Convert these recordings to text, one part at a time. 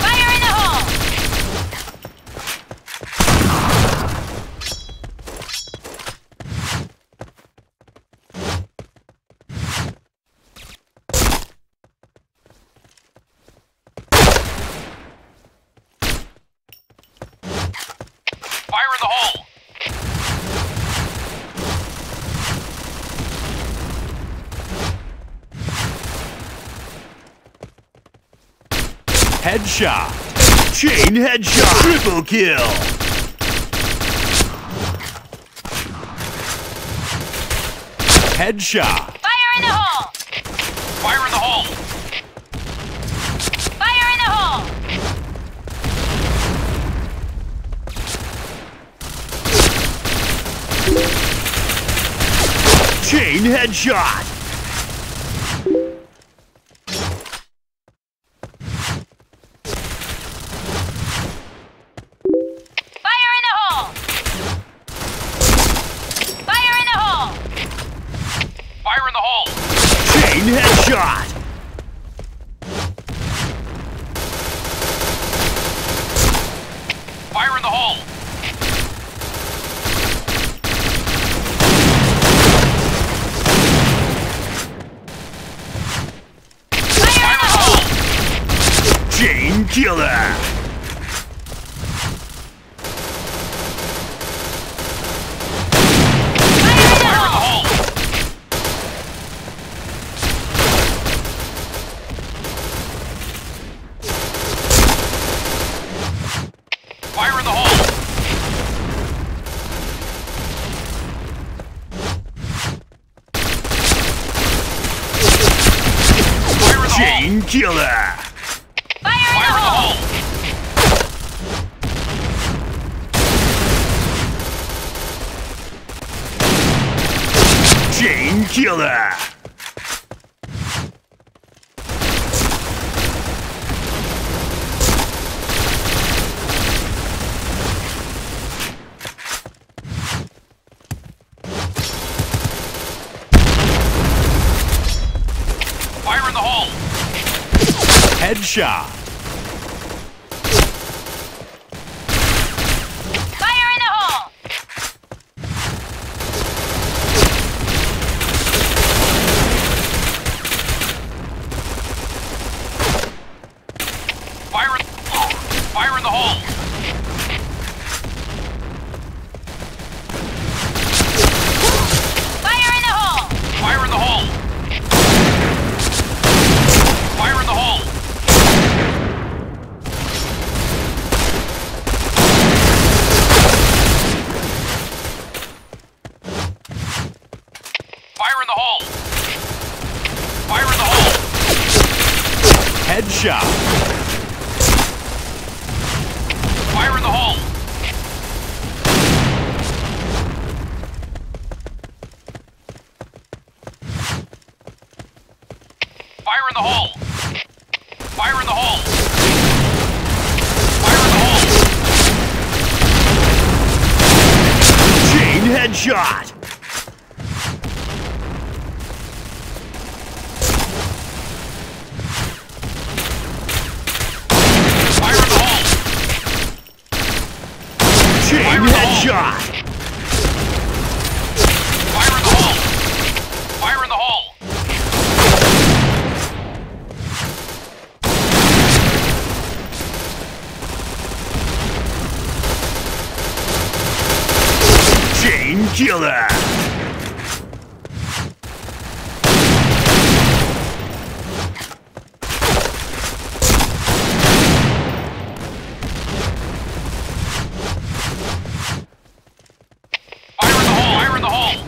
Fire in the hole! Fire in the hole! Headshot. Chain headshot. Triple kill. Headshot. Fire in the hole! Fire in the hole! Fire in the hole! Chain headshot. Chain headshot. Fire in the hole! Fire in the hole! Chain killer. Fire in the Fire in the hole! hole! Fire in the hole! Fire in the hole! Chain killer. Fire in Fire the in the hole! hole! Chain killer. Fire in the hole! Headshot. Fire in the hole! Fire in Fire in the hole! Fire in the hole! Fire in the hole! Fire in the hole! Fire in the hole! Fire in the hole! Headshot. Fire in the hole! Fire in the hole! Fire in the hole! Fire in the hole! Chain headshot. Fire in the hole! Chain Fire in the hole. headshot. Fire in the hole! Fire in the hole! Chain killer. Fire in the hole! Fire in the hole! Fire in the hole! Fire in the hole!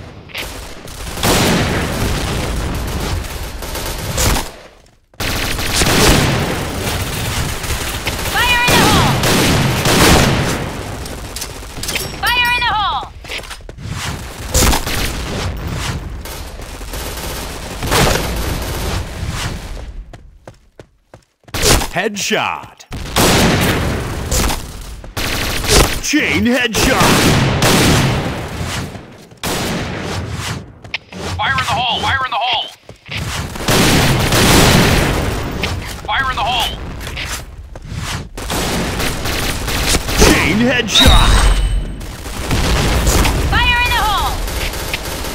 Headshot. Chain headshot. Fire in the hole! Fire in the hole! Chain headshot. Fire in the hole!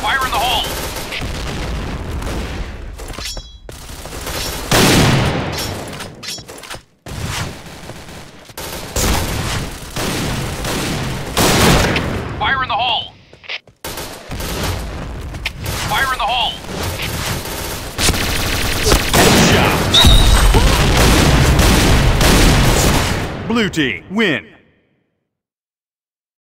Fire in the hole! Fire in the hole! Fire in the hole! Headshot. Blue team win.